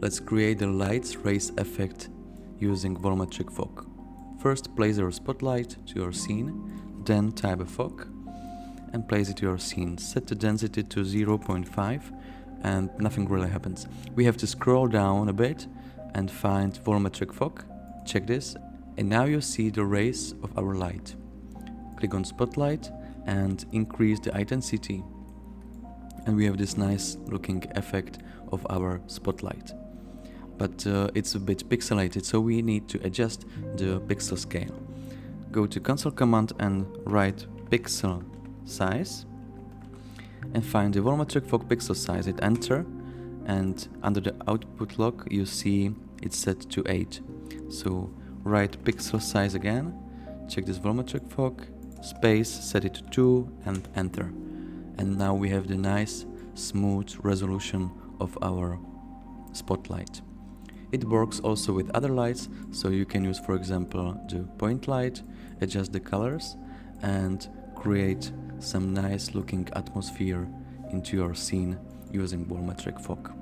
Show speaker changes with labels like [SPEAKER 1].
[SPEAKER 1] Let's create the lights rays effect using volumetric fog. First place your spotlight to your scene, then type a fog and place it to your scene. Set the density to 0.5 and nothing really happens. We have to scroll down a bit and find volumetric fog. Check this and now you see the rays of our light. Click on spotlight and increase the intensity and we have this nice looking effect of our spotlight but uh, it's a bit pixelated so we need to adjust the pixel scale. Go to console command and write pixel size and find the volumetric fog pixel size, hit enter and under the output log you see it's set to 8. So write pixel size again, check this volumetric fog, space, set it to 2 and enter. And now we have the nice smooth resolution of our spotlight. It works also with other lights, so you can use for example the point light, adjust the colors and create some nice looking atmosphere into your scene using volumetric fog.